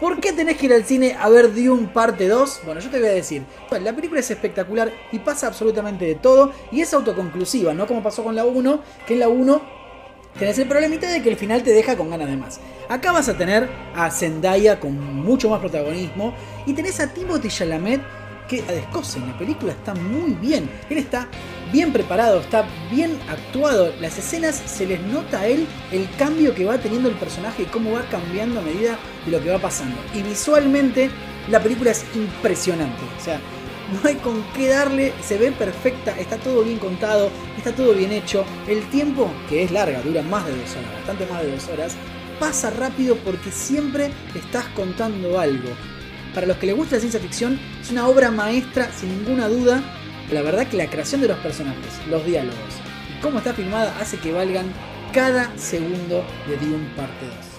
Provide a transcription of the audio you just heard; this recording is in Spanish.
¿Por qué tenés que ir al cine a ver Dune parte 2? Bueno, yo te voy a decir. La película es espectacular y pasa absolutamente de todo y es autoconclusiva, no como pasó con la 1, que en la 1 tenés el problemita de que el final te deja con ganas de más. Acá vas a tener a Zendaya con mucho más protagonismo y tenés a Timothy Chalamet que a descoce la película está muy bien. Él está bien preparado, está bien actuado. Las escenas se les nota a él el cambio que va teniendo el personaje y cómo va cambiando a medida de lo que va pasando. Y visualmente la película es impresionante. O sea, no hay con qué darle, se ve perfecta, está todo bien contado, está todo bien hecho. El tiempo, que es larga, dura más de dos horas, bastante más de dos horas, pasa rápido porque siempre estás contando algo. Para los que les gusta la ciencia ficción, es una obra maestra sin ninguna duda. La verdad que la creación de los personajes, los diálogos y cómo está filmada hace que valgan cada segundo de Dune parte 2.